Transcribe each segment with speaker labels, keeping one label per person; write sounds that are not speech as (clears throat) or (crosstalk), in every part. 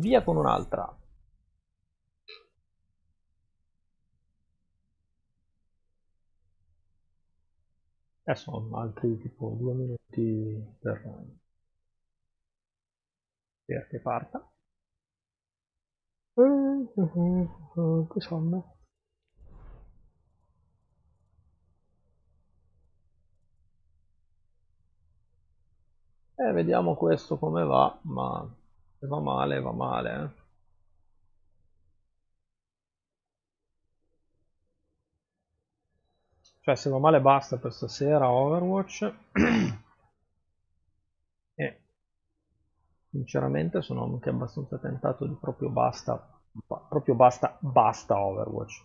Speaker 1: Via con un'altra. Adesso sono altri tipo due minuti per perché parta. Che sonno. E eh, vediamo questo come va, ma se va male, va male. Eh. Cioè, se va male basta per stasera Overwatch. (clears throat) e sinceramente sono anche abbastanza tentato di proprio basta, proprio basta, basta Overwatch.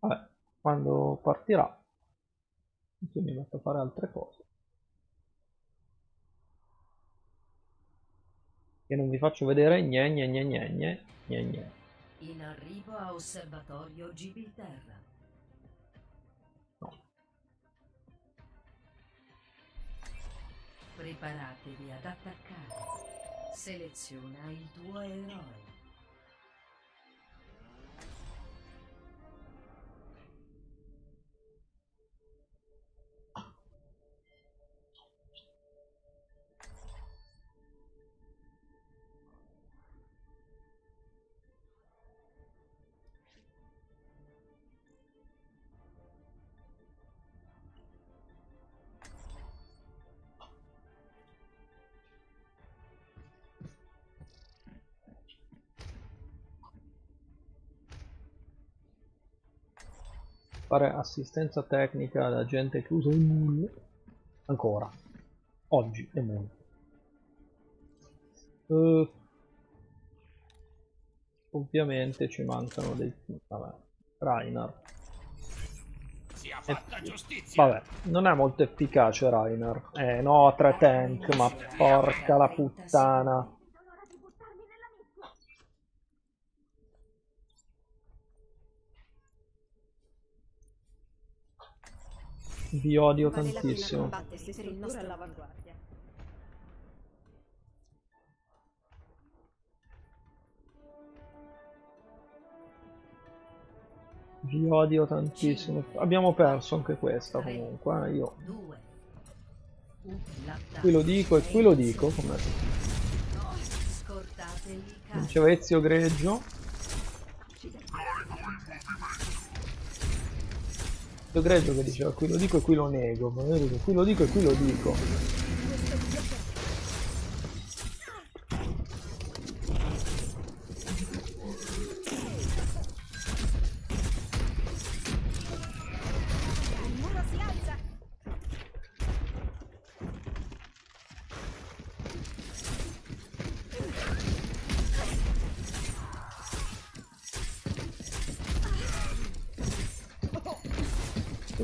Speaker 1: Vabbè, partirà mi metto a fare altre cose. E non vi faccio vedere gne gne gne gne gne gne gne
Speaker 2: in arrivo a osservatorio Gibilterra.
Speaker 1: No.
Speaker 2: Preparatevi ad attaccare. Seleziona il tuo eroe
Speaker 1: fare assistenza tecnica alla gente che usa il moon ancora. Oggi è moon uh, ovviamente ci mancano dei vabbè Rainer eh, vabbè non è molto efficace Rainer eh no tre tank ma porca la puttana Vi odio vale tantissimo. Vi odio tantissimo. Abbiamo perso anche questa comunque. Eh, io. Qui lo dico e qui lo dico. Come... Diceva Ezio Greggio. Greggio che diceva qui lo dico e qui lo nego, ma io dico qui lo dico e qui lo dico.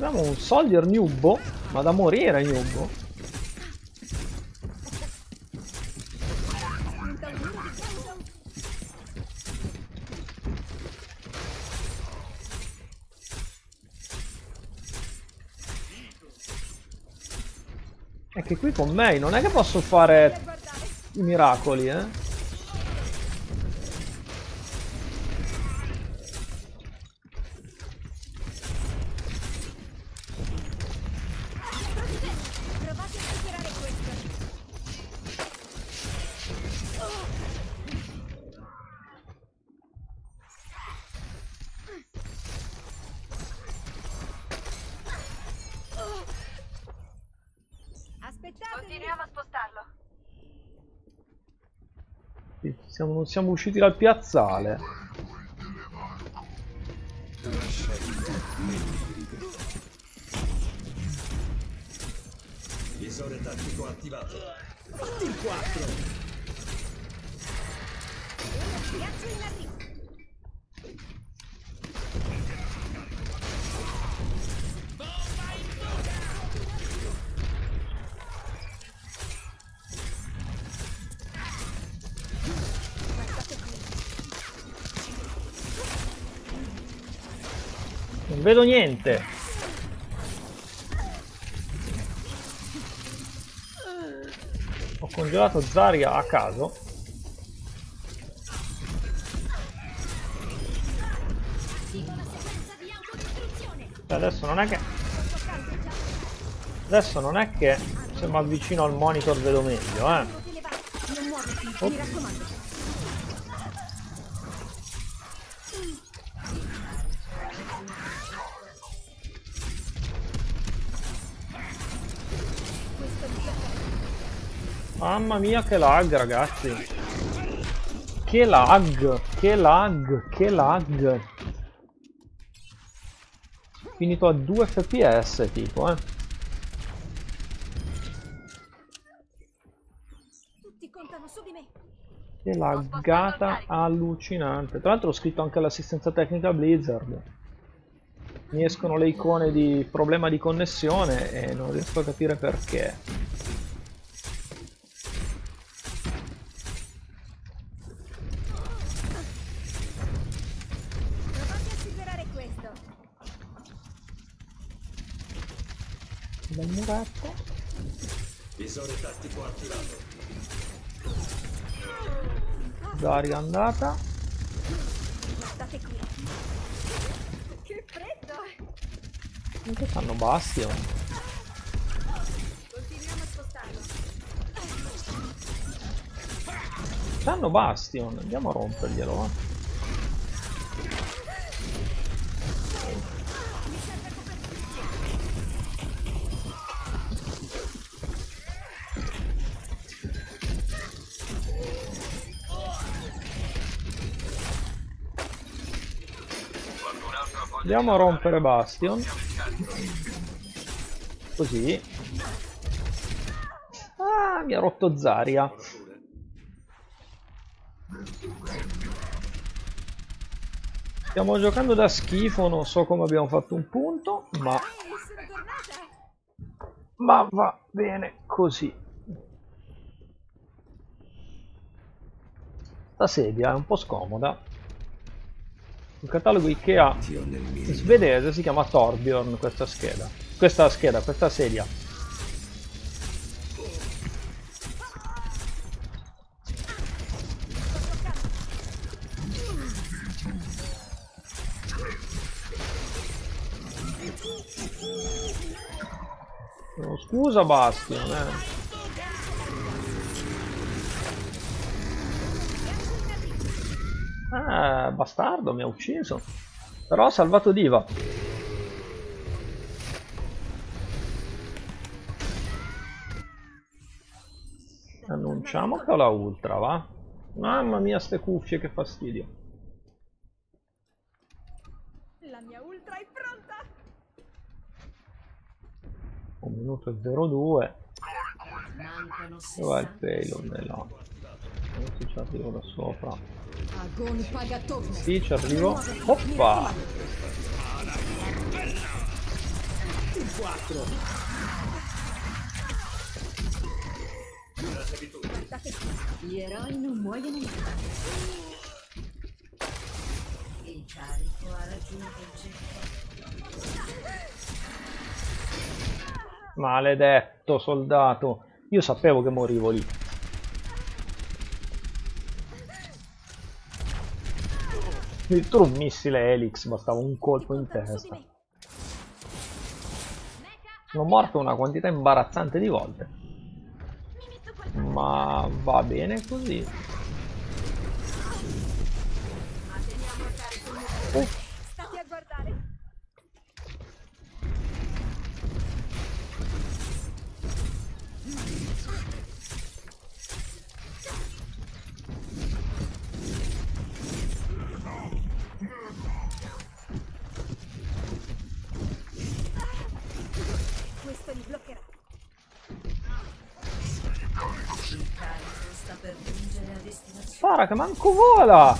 Speaker 1: Abbiamo un Soldier Nubbo, ma da morire Nubbo. È che qui con me non è che posso fare i miracoli, eh. Siamo, usciti dal piazzale. Non vedo niente. Ho congelato Zarya a caso. Adesso non è che... Adesso non è che se mi avvicino al monitor vedo meglio, eh. Oh. Mamma mia che lag ragazzi. Che lag Che lag Che lag. Finito a 2 fps tipo eh.
Speaker 3: Tutti contano su di me.
Speaker 1: Che laggata allucinante. Tra l'altro ho scritto anche l'assistenza tecnica Blizzard. Mi escono le icone di problema di connessione E non riesco a capire perché Muretto
Speaker 4: Visore tattico attivato.
Speaker 1: Daria andata
Speaker 3: State qui. Che freddo!
Speaker 1: Che fanno Bastion
Speaker 3: Continuiamo a spostarlo.
Speaker 1: Fanno Bastion Andiamo a romperglielo eh. Andiamo a rompere Bastion. Così. Ah, mi ha rotto Zarya. Stiamo giocando da schifo, non so come abbiamo fatto un punto, ma, ma va bene così. Sta sedia è un po' scomoda. Il catalogo Ikea svedese si chiama Torbjorn questa scheda. Questa scheda, questa sedia. Oh, scusa Bastion, eh. Ah, bastardo, mi ha ucciso. Però ha salvato Diva. Annunciamo che ho la ultra, va? Mamma mia, ste cuffie, che fastidio.
Speaker 3: La mia ultra è pronta!
Speaker 1: Un minuto e 02.
Speaker 2: Mancano
Speaker 1: Dov'è il
Speaker 2: 60
Speaker 1: payload? Adesso ci arrivo da sopra. Sì, ci arrivo. Oppa!
Speaker 4: Il 4.
Speaker 3: Guardate qui.
Speaker 2: Gli eroi non muoiono mai. Il carico ha raggiunto il centro.
Speaker 1: Maledetto soldato. Io sapevo che morivo lì. Addirittura un missile Helix, bastava un colpo in testa. Sono morto una quantità imbarazzante di volte. Ma va bene così.
Speaker 3: State a guardare. Questo li bloccherà.
Speaker 1: Spara che manco vola!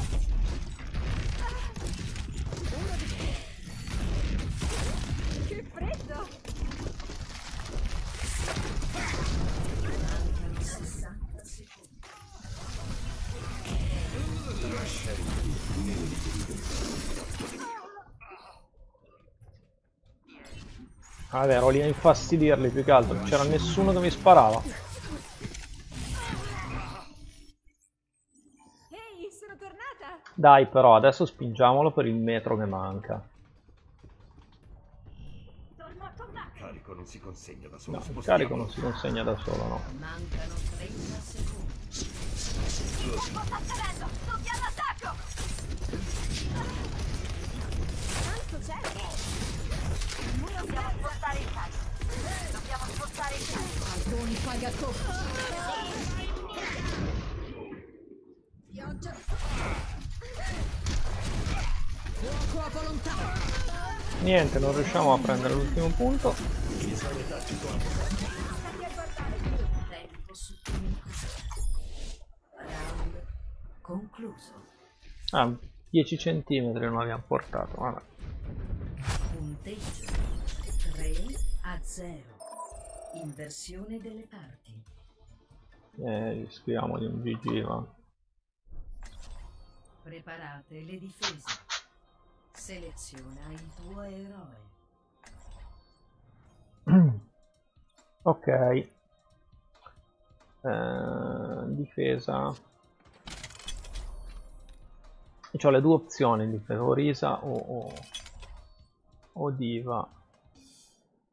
Speaker 3: Che freddo!
Speaker 2: Mancano 60 secondi.
Speaker 1: Vabbè, ero lì a infastidirli più che altro, non c'era nessuno che mi sparava.
Speaker 3: Ehi, sono tornata!
Speaker 1: Dai però, adesso spingiamolo per il metro che manca.
Speaker 4: Carico non si consegna da solo.
Speaker 1: No, il carico non si consegna da solo, no.
Speaker 2: Mancano 30 secondi.
Speaker 3: Sta accadendo! Doppia all'attacco! Tanto c'è! Dobbiamo spostare il carico! Dobbiamo spostare il carico!
Speaker 2: Alcuni paga
Speaker 3: Pioggia!
Speaker 2: Fuoco a volontà.
Speaker 1: Niente, non riusciamo a prendere l'ultimo punto.
Speaker 2: Concluso.
Speaker 1: Ah, 10 centimetri non abbiamo portato, vabbè.
Speaker 2: Punteggio 3 a 0. Inversione delle parti.
Speaker 1: Eh, scriviamogli un GG, va.
Speaker 2: Preparate le difese. Seleziona il tuo eroe.
Speaker 1: Ok. Eh, difesa. Ho le due opzioni in difesa, o, o, o Diva.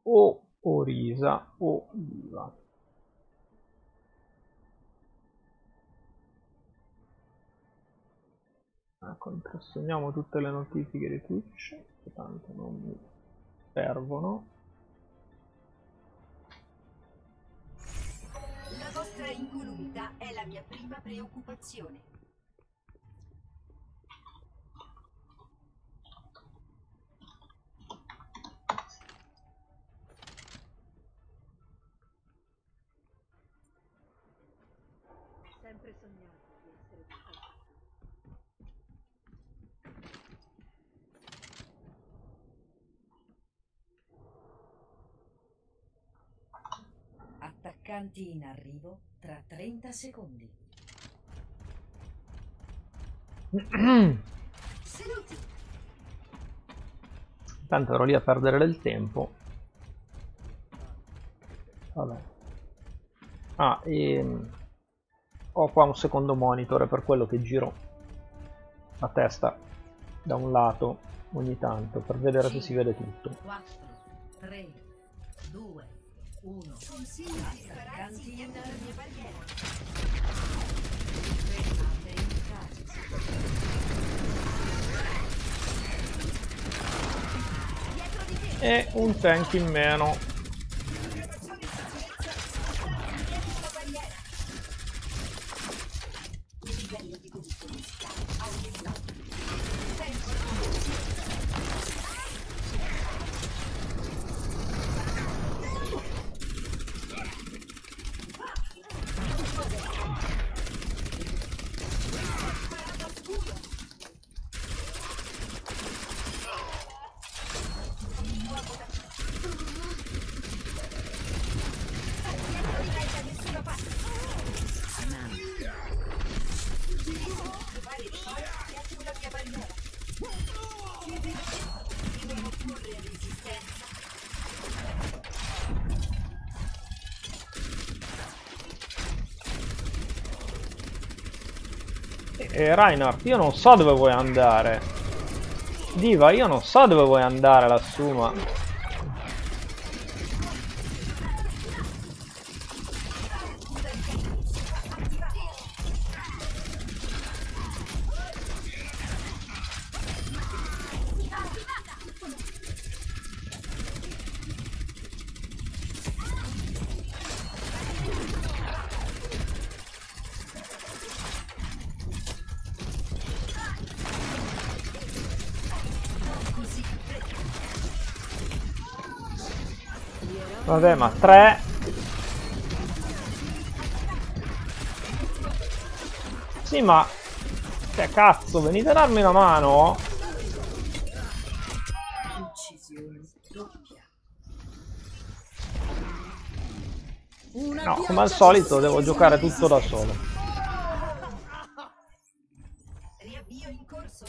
Speaker 1: O Orisa o Diva. Ecco, impressioniamo tutte le notifiche di Twitch, che tanto non mi servono.
Speaker 3: La vostra incolumità è la mia prima preoccupazione. Sempre sognato di essere tutto.
Speaker 2: Attaccanti in arrivo tra 30 secondi.
Speaker 3: Seduti!
Speaker 1: Tanto ero lì a perdere del tempo. Vabbè. Ah, e... Ho qua un secondo monitor, per quello che giro la testa da un lato ogni tanto, per vedere se si vede tutto.
Speaker 2: 4, 3, 2, 1. Attaccanti in arrivo. Fermate il carico.
Speaker 1: E un tank in meno. E Reinhardt, io non so dove vuoi andare. Diva, io non so dove vuoi andare lassù, ma... Vabbè, ma tre... Sì, ma... Cioè, cazzo, venite a darmi una mano? No, come al solito devo giocare tutto da solo.
Speaker 3: Riavvio in corso.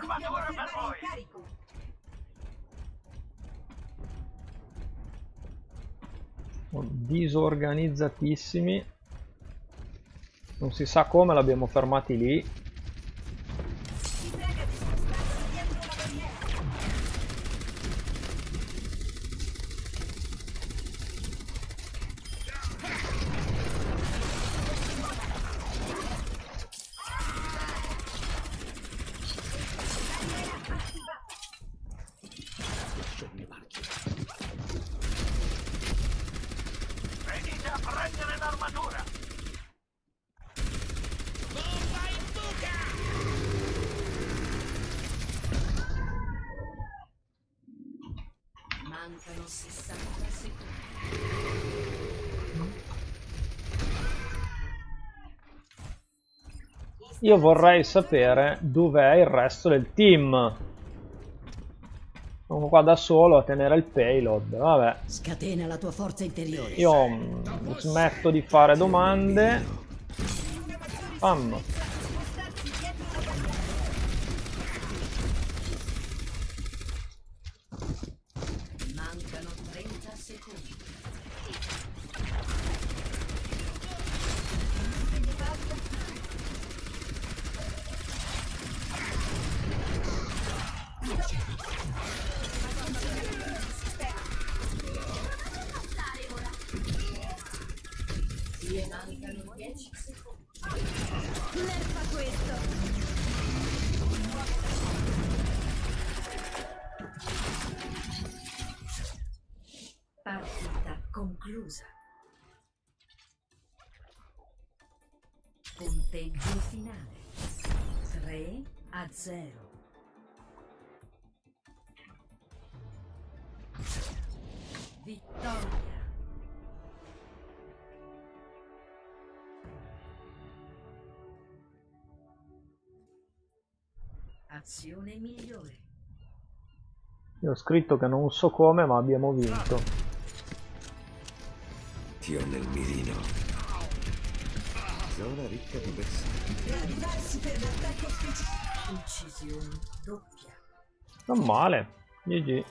Speaker 3: Dobbiamo fermare il carico.
Speaker 1: Disorganizzatissimi. Non si sa come l'abbiamo fermati lì
Speaker 3: Si prega di spostarsi dietro una barriera.
Speaker 4: Scegli marchio.
Speaker 5: Venite a prendere l'armatura!
Speaker 2: Mancano 60 secondi.
Speaker 1: Io vorrei sapere dov'è il resto del team sono qua da solo a tenere il payload vabbè
Speaker 6: Scatena la tua forza interiore.
Speaker 1: io mm, smetto di fare domande Pam.
Speaker 2: Conclusa. Punteggio finale 3 a 0. Vittoria. Azione migliore.
Speaker 1: io ho scritto che non so come ma abbiamo vinto
Speaker 4: Ho nel mirino. Zona ricca di bersaglio.
Speaker 3: Riavvitarsi per l'attacco speciale.
Speaker 2: Uccisione doppia.
Speaker 1: non male GG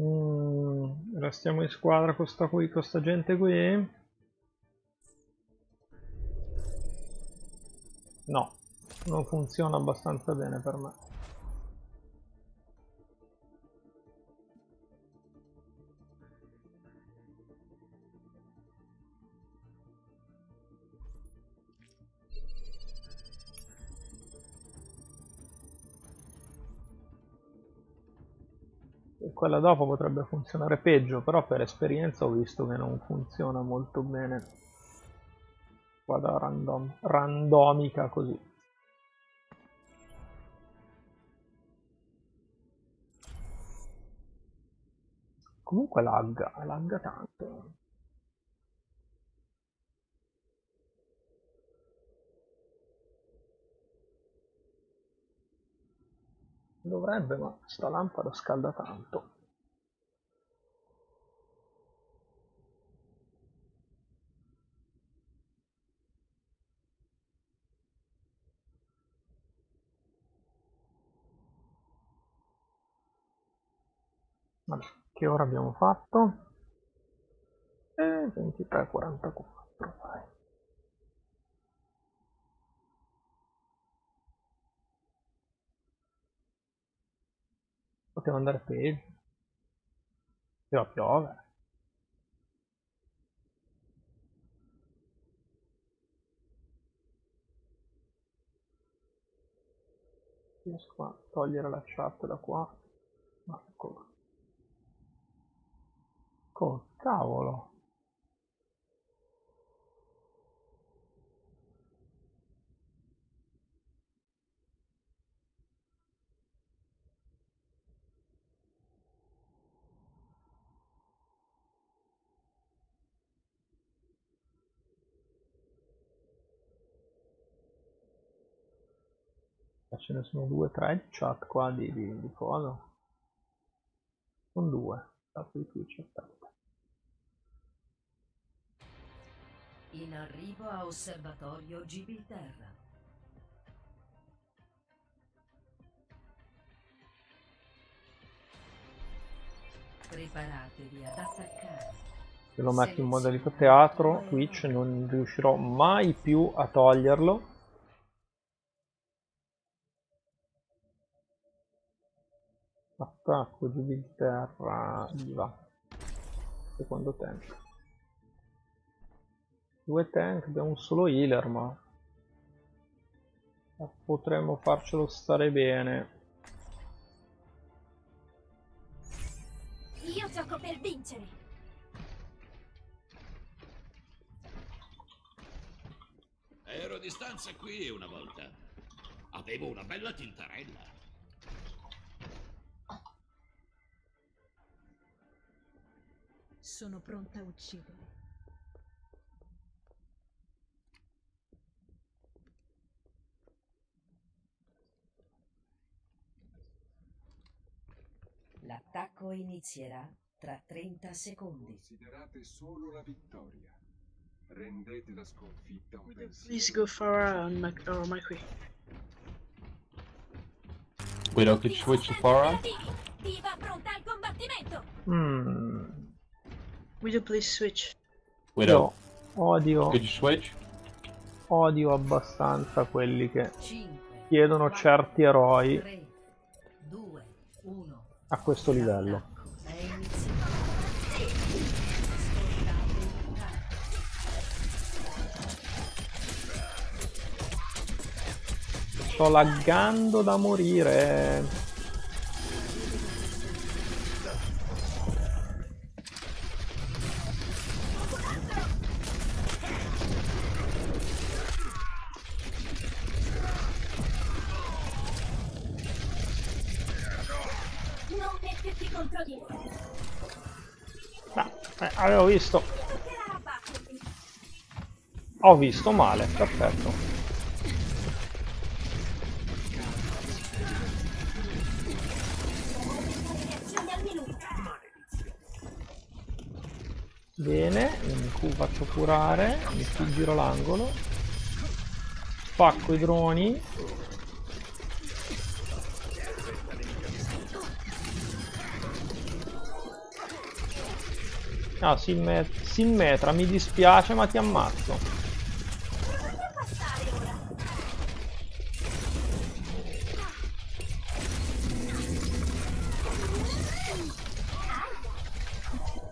Speaker 1: Mm, restiamo in squadra con sta, qui, con sta gente qui no non funziona abbastanza bene per me quella dopo potrebbe funzionare peggio, però per esperienza ho visto che non funziona molto bene. Vada random, randomica così. Comunque lagga, lagga tanto. Dovrebbe, ma sta lampada scalda tanto. Vabbè, che ora abbiamo fatto? Eh, 23.44, dai. Poteva andare peggio. Poteva piovere. Riesco a togliere la chat da qua. Ma ecco. Col cavolo. Ce ne sono due, tre di chat qua di, di, di cosa? Sono due, chat di Twitch, aspetta.
Speaker 2: In arrivo a osservatorio Gibilterra. Preparatevi ad attaccare.
Speaker 1: Se lo metto in modalità teatro, Twitch non riuscirò mai più a toglierlo. Attacco Gibilterra viva. Secondo tank. Due tank, abbiamo un solo healer, ma potremmo farcelo stare bene.
Speaker 3: Io gioco per vincere.
Speaker 5: Ero di stanza qui una volta. Avevo una bella tintarella.
Speaker 7: Sono pronta a uccidere.
Speaker 2: L'attacco inizierà tra 30 secondi.
Speaker 8: Considerate solo la vittoria. Rendete la sconfitta un
Speaker 9: Please go Farah on Mac or Macri.
Speaker 10: Widow, could you switch to Farah?
Speaker 3: Viva pronta al combattimento.
Speaker 1: Mm,
Speaker 9: Widow, please switch.
Speaker 10: Widow,
Speaker 1: io odio,
Speaker 10: could you switch?
Speaker 1: odio abbastanza quelli che
Speaker 2: 5,
Speaker 1: chiedono certi eroi
Speaker 2: 3, 2, 1.
Speaker 1: a questo livello. Sto laggando da morire.
Speaker 3: Non metterti contro di me.
Speaker 1: Ah, eh, avevo visto. Ho visto male, perfetto. Bene, Q faccio curare, mi giro l'angolo. Spacco i droni. Ah, Simmet- Simmetra, mi dispiace ma ti ammazzo.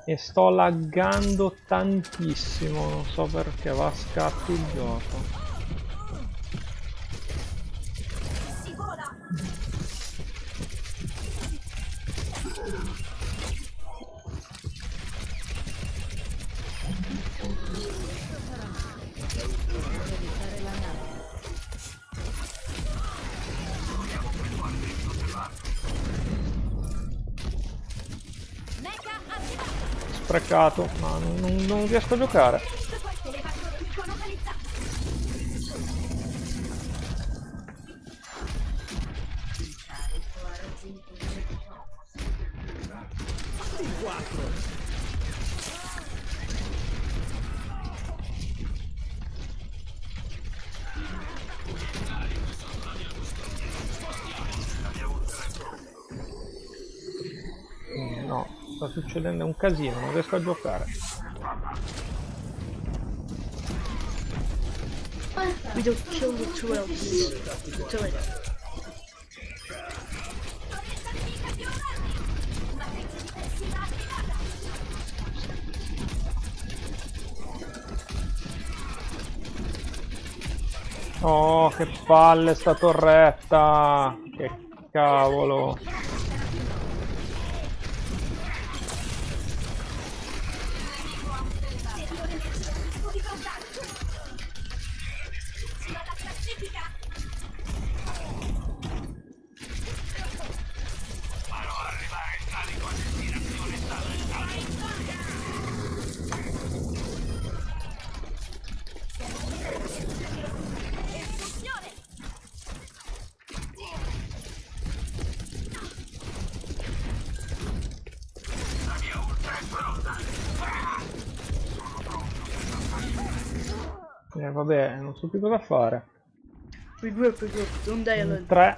Speaker 1: E sto laggando tantissimo, non so perché va a scatti il gioco. Sprecato, ma non- non riesco a giocare. Un casino, non riesco a giocare.
Speaker 9: Kill the.
Speaker 1: Oh, che palle sta torretta! Che cavolo! Vabbè, non so più cosa fare.
Speaker 9: Regroup, regroup. Don't die alone.
Speaker 1: 3.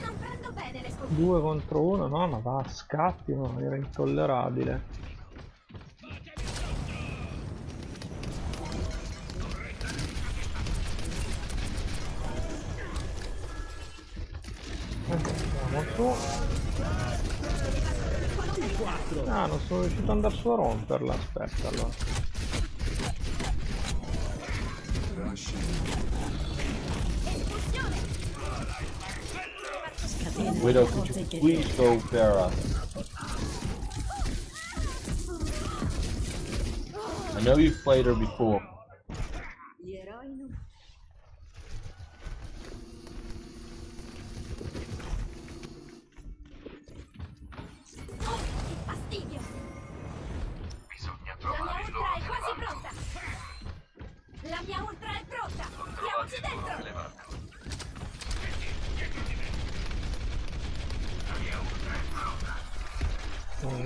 Speaker 3: Non prendo bene le sconfitte.
Speaker 1: 2 contro 1, no, ma va scatti in una maniera intollerabile. Non riuscito andare su a romperla, aspetta allora.
Speaker 6: Scatena
Speaker 10: Widow, could you please go Pharah? I know you've played her before.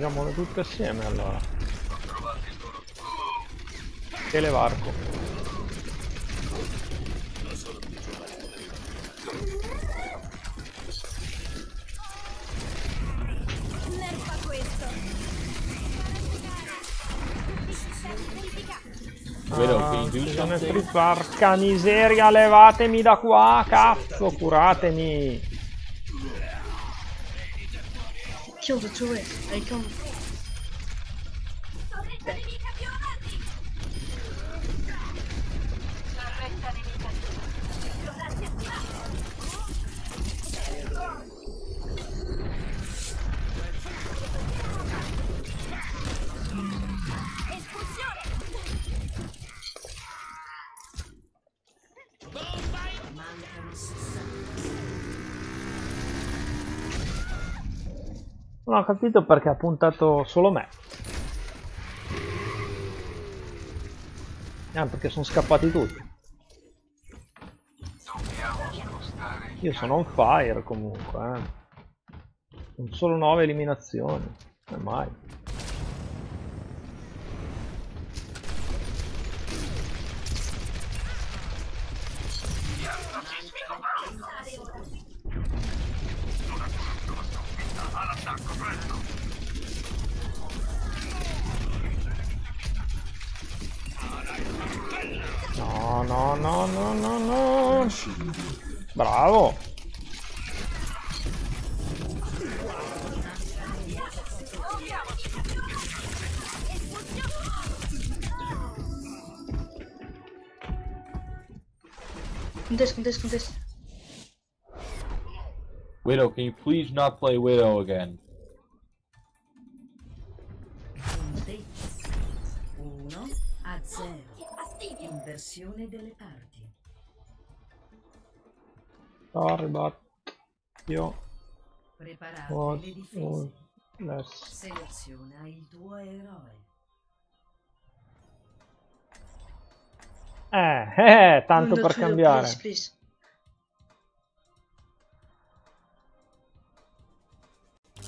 Speaker 1: Andiamole tutte assieme allora. E le varco.
Speaker 3: Nerfa questo! Sistemi verificati!
Speaker 10: Widow, can you do
Speaker 1: Attenzione,
Speaker 10: something?
Speaker 1: free porca miseria, levatemi da qua, cazzo, curatemi.
Speaker 9: Kill the turret. I come.
Speaker 1: Non ho capito perché ha puntato solo me. Ah, perché sono scappati tutti. Io sono on fire comunque, eh. Sono solo 9 eliminazioni. Non mai. No, no, no, no, no, no. Bravo.
Speaker 9: Contest, contest, contest.
Speaker 10: Widow, can you please not play Widow again?
Speaker 2: Inversione delle parti.
Speaker 1: Io
Speaker 2: Preparate
Speaker 1: was
Speaker 2: le difese.
Speaker 1: less.
Speaker 2: Seleziona il tuo eroe.
Speaker 1: Eh, eh, tanto per cambiare.
Speaker 9: Please, please.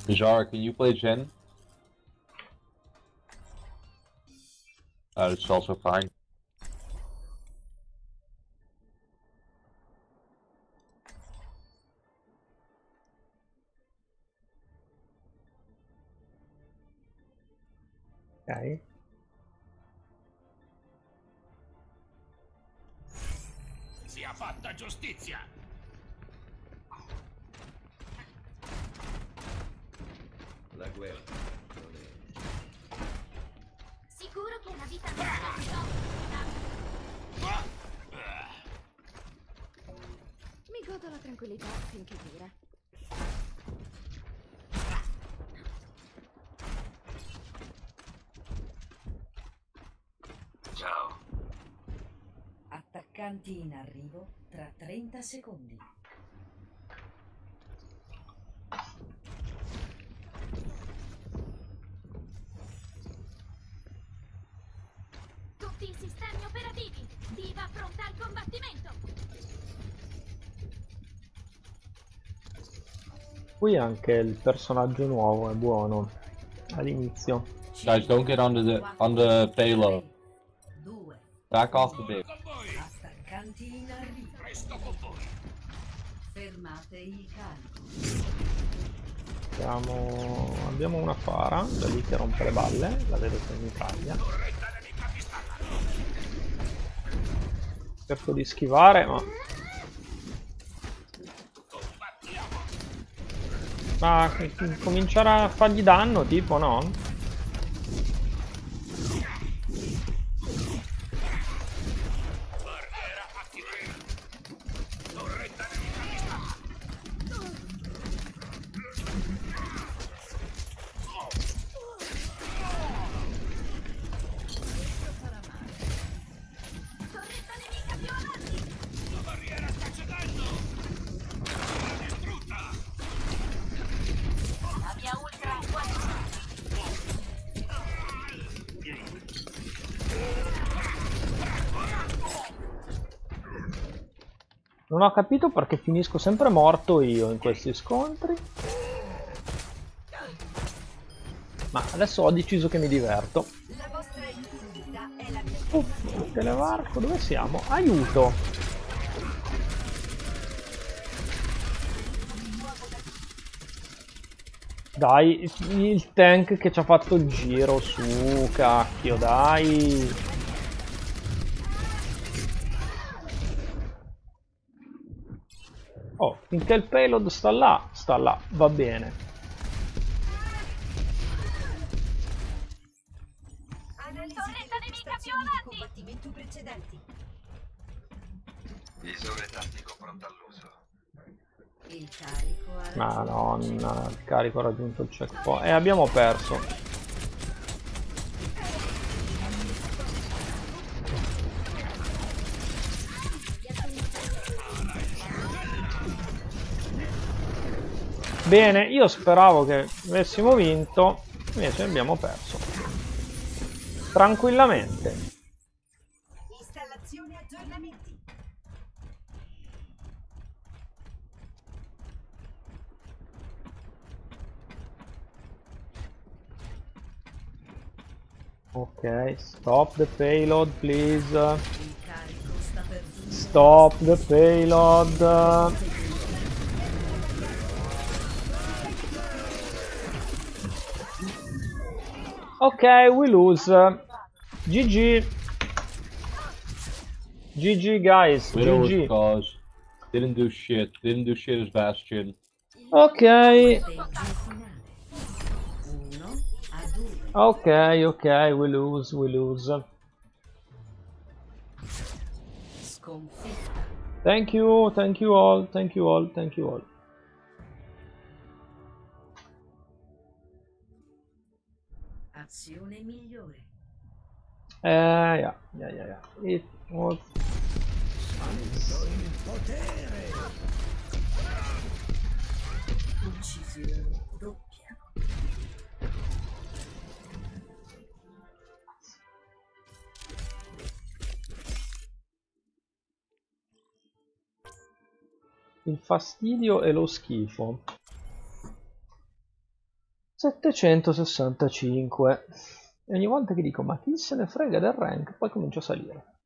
Speaker 10: Bizarre, can you play Jen? Uh, it's also fine.
Speaker 1: Ok.
Speaker 5: Sia fatta giustizia!
Speaker 4: La guerra non è...
Speaker 3: Sicuro che la vita non è Mi godo la tranquillità finché dura.
Speaker 2: Attaccanti in arrivo tra 30 secondi.
Speaker 3: Tutti i sistemi operativi! Diva pronta al combattimento!
Speaker 1: Qui anche il personaggio nuovo è buono. all'inizio.
Speaker 10: Guys, don't get on the on the payload.
Speaker 2: 2.
Speaker 10: Back off the base.
Speaker 2: Attaccanti in arrivo.
Speaker 5: Presto con voi!
Speaker 2: Fermate il carico.
Speaker 1: Abbiamo, abbiamo una fara, da lì che rompe le balle, la vedo che in Italia. Cerco di schivare, ma... Ma cominciare a fargli danno, tipo, no? Non ho capito perché finisco sempre morto io in questi scontri. Ma adesso ho deciso che mi diverto. Uff, televarco, dove siamo? Aiuto! Dai, il tank che ci ha fatto il giro su, cacchio, dai! Finché il payload sta là, sta là, va bene.
Speaker 8: Visore tattico pronto all'uso.
Speaker 2: Il carico ha
Speaker 1: Madonna, il carico ha raggiunto il checkpoint. E abbiamo perso. Bene, io speravo che avessimo vinto, invece abbiamo perso. Tranquillamente.
Speaker 2: Installazione aggiornamenti.
Speaker 1: Ok, stop the payload, please.
Speaker 2: Il carico sta per giungere.
Speaker 1: Stop the payload. Ok, we lose. GG. GG guys,
Speaker 10: was
Speaker 1: GG.
Speaker 10: cause. Didn't do shit. Didn't do shit as Bastion.
Speaker 1: Ok,
Speaker 2: Stage finale. 1 a 2.
Speaker 1: ok, ok, we lose, we lose. Thank you, thank you all, thank you all, thank you all.
Speaker 2: Azione migliore.
Speaker 1: Eh, yeah, yeah, yeah, yeah. It was
Speaker 2: Uccisione doppia.
Speaker 1: il fastidio e lo schifo. 765. E ogni volta che dico ma chi se ne frega del rank, poi comincio a salire.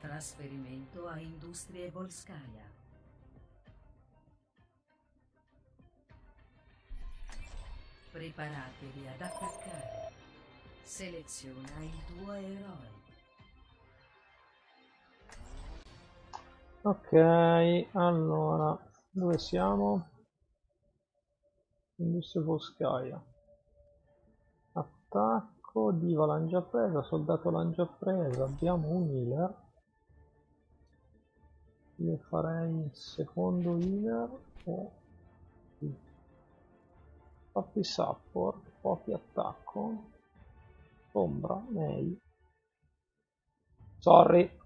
Speaker 2: Trasferimento a Industrie Volskaya. Preparatevi ad attaccare. Seleziona il tuo eroe.
Speaker 1: Ok, allora, dove siamo? Industria Volskaya. Attacco, diva l'hanno presa, soldato l'hanno presa, abbiamo un healer. Io farei il secondo healer o Poppy support, Poppy attacco, Ombra, May. Sorry.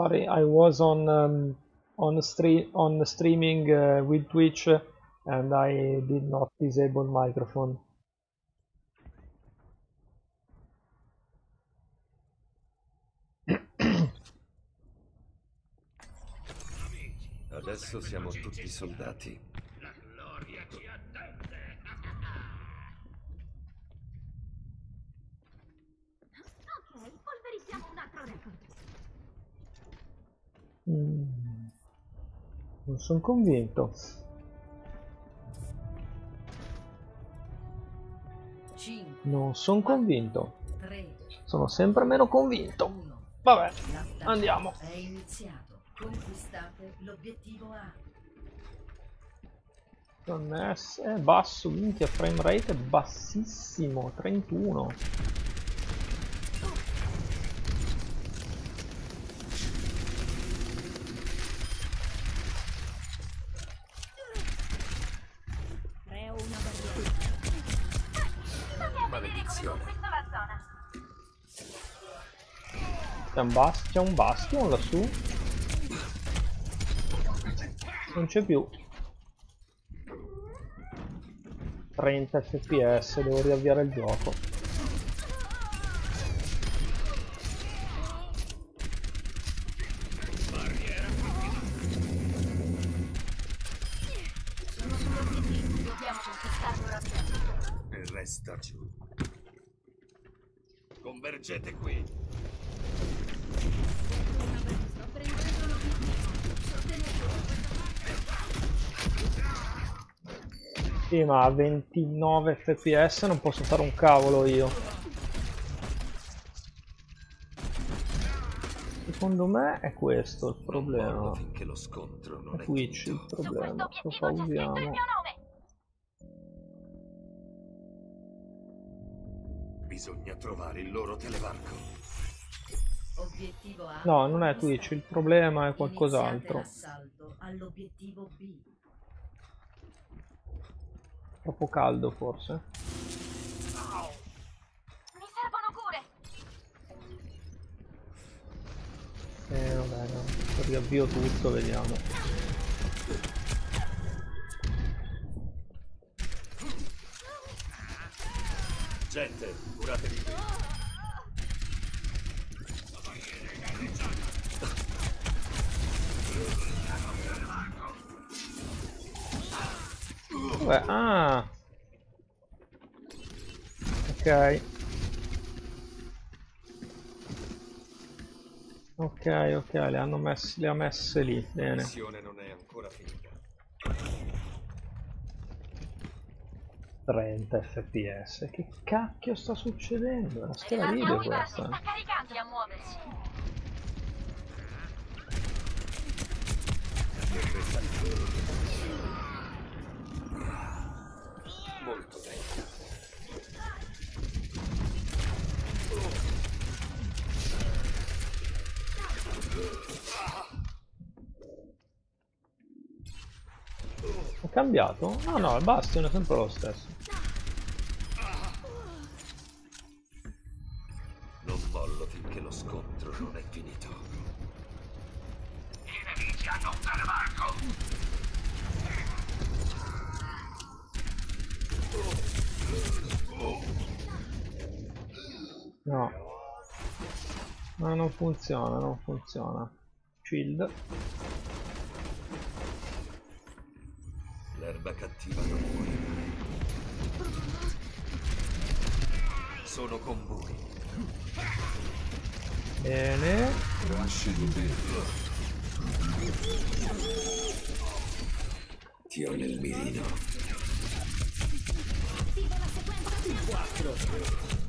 Speaker 1: Sorry, I was on um, on stream on streaming uh, with Twitch and I did not disable microphone.
Speaker 4: Adesso siamo tutti soldati.
Speaker 1: Mm. Non sono convinto.
Speaker 2: 5,
Speaker 1: Non sono convinto.
Speaker 2: 3,
Speaker 1: Sono sempre meno convinto.
Speaker 2: 1.
Speaker 1: Vabbè, andiamo.
Speaker 2: è iniziato. Conquistate l'obiettivo A.
Speaker 1: Connesse, è basso, minchia, frame rate è bassissimo, 31. C'è un, bas- un bastion lassù? Non c'è più. 30 fps, devo riavviare il gioco.
Speaker 4: E resta giù. Convergete qui.
Speaker 3: Sto prendendo l'obiettivo. Sostenetelo.
Speaker 1: Sì, ma a 29 fps non posso fare un cavolo io. Secondo me è questo il problema.
Speaker 4: finché lo scontro non
Speaker 1: È Twitch il
Speaker 4: finito.
Speaker 3: Su questo
Speaker 1: problema. Lo
Speaker 3: obiettivo c'è scritto il
Speaker 1: pausiamo.
Speaker 3: mio nome.
Speaker 4: Bisogna trovare il loro televarco.
Speaker 2: Obiettivo A.
Speaker 1: No, non è. Twitch, il problema è qualcos'altro.
Speaker 2: all'obiettivo B.
Speaker 1: Troppo caldo forse.
Speaker 3: Mi servono cure.
Speaker 1: Eh vabbè, no. riavvio tutto, vediamo.
Speaker 4: Gente, curatevi qui.
Speaker 1: Vabbè, ah. Ok. Ok, ok, le hanno messe, le ha messe lì,
Speaker 4: La
Speaker 1: bene.
Speaker 4: missione non è ancora finita.
Speaker 1: 30 fps. Che cacchio sta succedendo? È una
Speaker 3: La si
Speaker 1: questa.
Speaker 3: sta caricando a muoversi.
Speaker 4: Molto bene.
Speaker 1: È cambiato? Ah no, il bastion è sempre lo stesso. Funziona, non funziona. Shield.
Speaker 4: L'erba cattiva non muore mai. Sono con voi.
Speaker 1: Bene.
Speaker 8: Trascendete.
Speaker 4: Ti ho nel mirino.
Speaker 3: Attivo la sequenza di 4.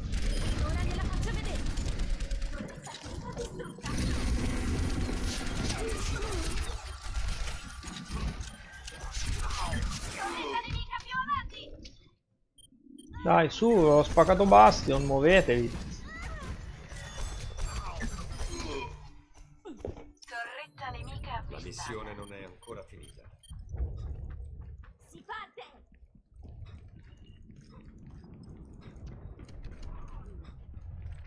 Speaker 1: Dai, su, ho spaccato Bastion, muovetevi.
Speaker 3: Torretta nemica
Speaker 4: La missione non è ancora finita.
Speaker 3: Si parte.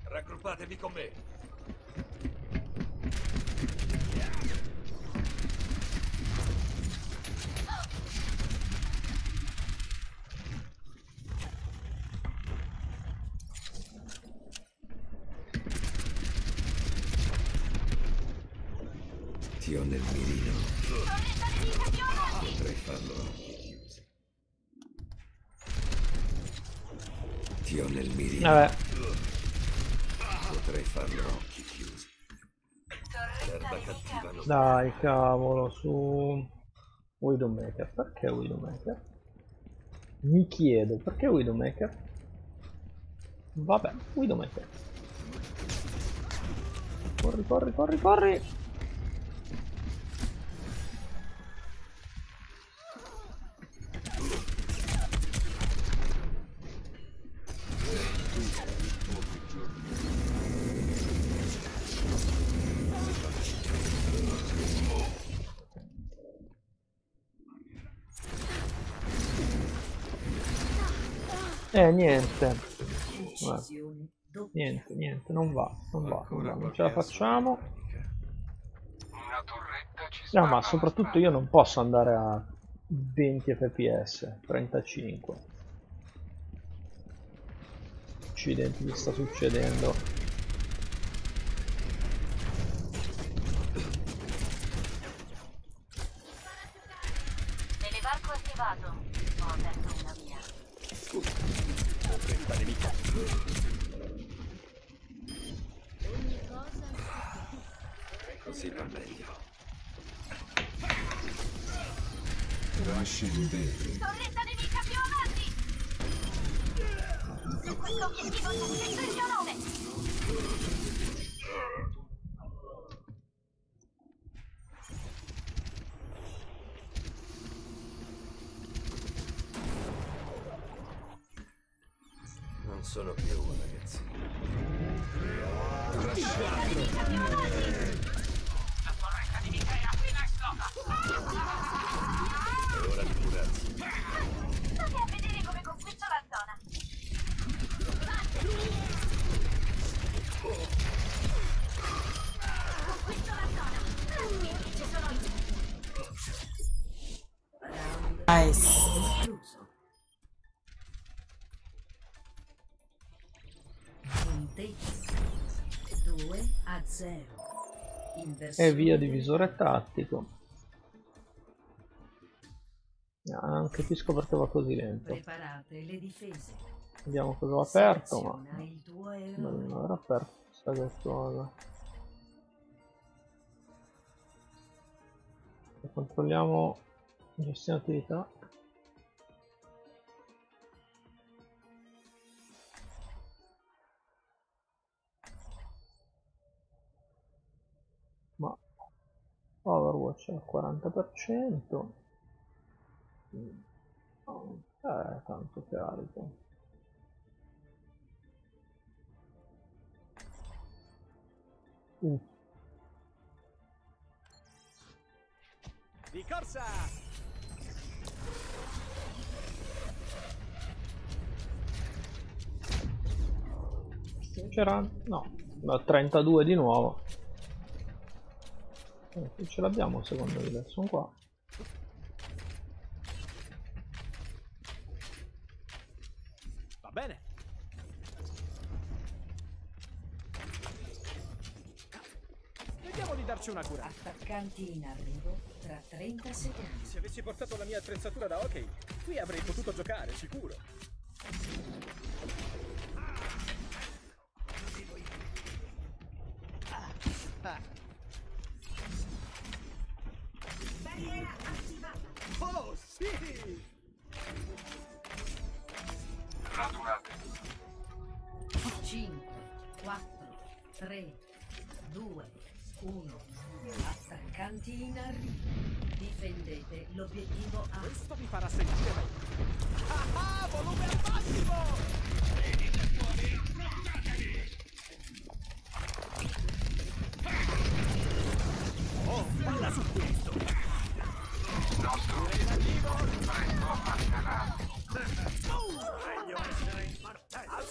Speaker 4: Raggruppatevi con me. Ti ho nel mirino. Potrei farlo a occhi chiusi. Ti ho nel mirino.
Speaker 1: Vabbè,
Speaker 4: Potrei farlo a occhi chiusi.
Speaker 1: Dai, cavolo, su... Widowmaker, perché Widowmaker? Mi chiedo, perché Widowmaker? Vabbè, Widowmaker. Corri, corri, corri, corri! Eh, niente.
Speaker 2: Doppia.
Speaker 1: niente, niente, non va, non va, non va, non ce la facciamo.
Speaker 8: Una torretta ci
Speaker 1: No, ma soprattutto io non posso andare a 20 fps, 35. Accidenti, che sta succedendo?
Speaker 3: Televarco attivato. Ho aperto una via.
Speaker 4: Torretta nemica. Così va meglio.
Speaker 8: Trascendete.
Speaker 3: Torretta nemica più avanti. Su questo obiettivo c'è scritto il mio nome.
Speaker 4: Non sono più un
Speaker 2: Nice. Concluso. Punteggio 2 a 0.
Speaker 1: E via divisore tattico. Ah, Non capisco perché va così lento.
Speaker 2: Preparate le difese.
Speaker 1: Vediamo cosa ho aperto, ma non era aperto questa qualcosa. E Controlliamo gestione attività. Ma Overwatch al 40%. Mm. No, Eh, tanto carico. Uh,
Speaker 7: Di corsa!
Speaker 1: c'era? No, ma 32 di nuovo. Eh, ce l'abbiamo secondo livello, sono qua.
Speaker 7: Va bene. Darci una cura.
Speaker 2: Attaccanti in arrivo. Tra 30 secondi.
Speaker 7: Se avessi portato la mia attrezzatura da hockey, qui avrei potuto giocare, sicuro.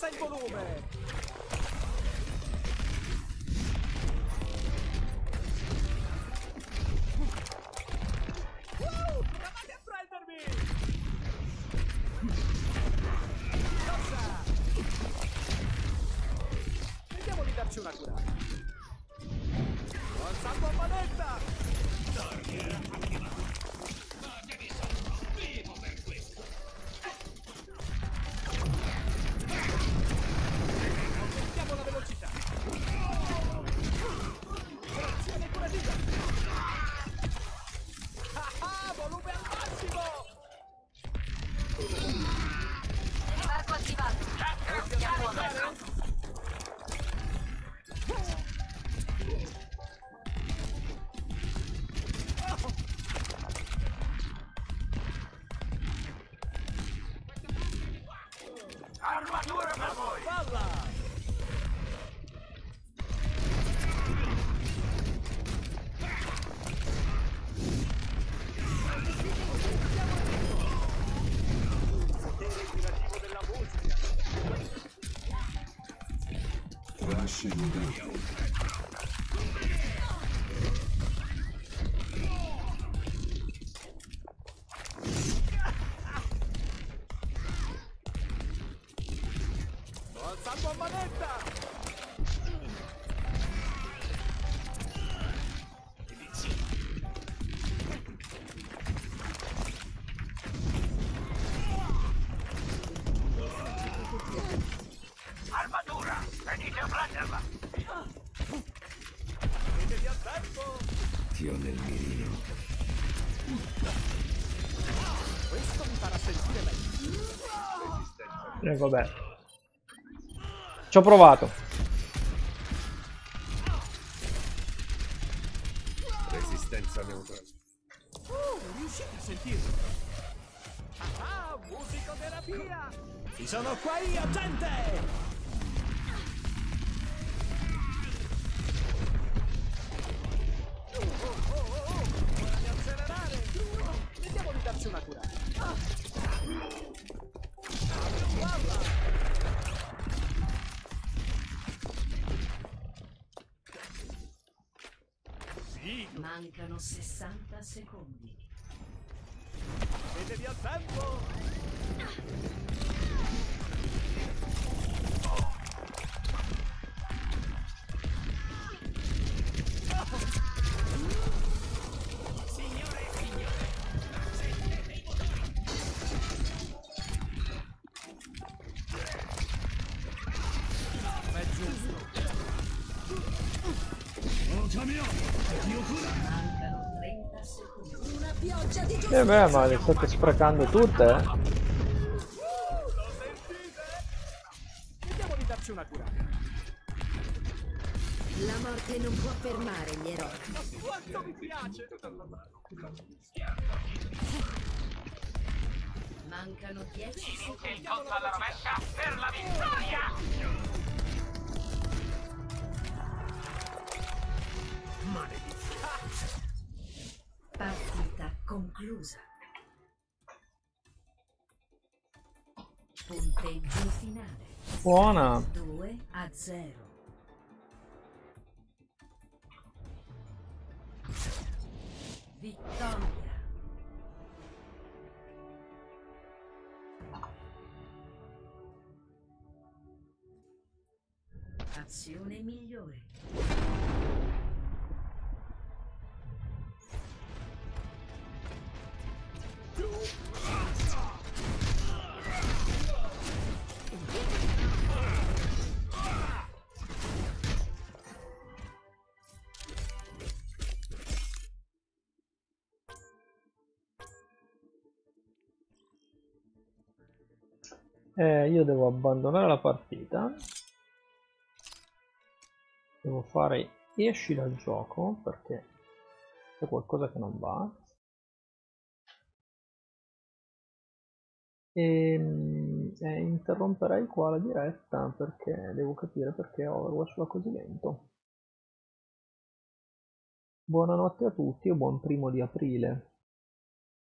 Speaker 7: Alza il volume! Shinigami.
Speaker 1: E vabbè. Ci ho provato.
Speaker 6: Pioggia di
Speaker 1: E beh, ma le state sprecando tutte, eh?
Speaker 7: Lo sentite? Vediamo di darci una curata.
Speaker 6: La morte non può fermare gli eroi.
Speaker 7: Quanto mi piace!
Speaker 2: Mancano 10 secondi. Partita conclusa. Punteggio finale.
Speaker 1: Buona.
Speaker 2: 2 a 0. Vittoria. Azione migliore.
Speaker 1: Eh, io devo abbandonare la partita. Devo fare esci dal gioco perché c'è qualcosa che non va. E, e interromperei qua la diretta perché devo capire perché Overwatch va così lento. Buonanotte a tutti e buon primo di aprile.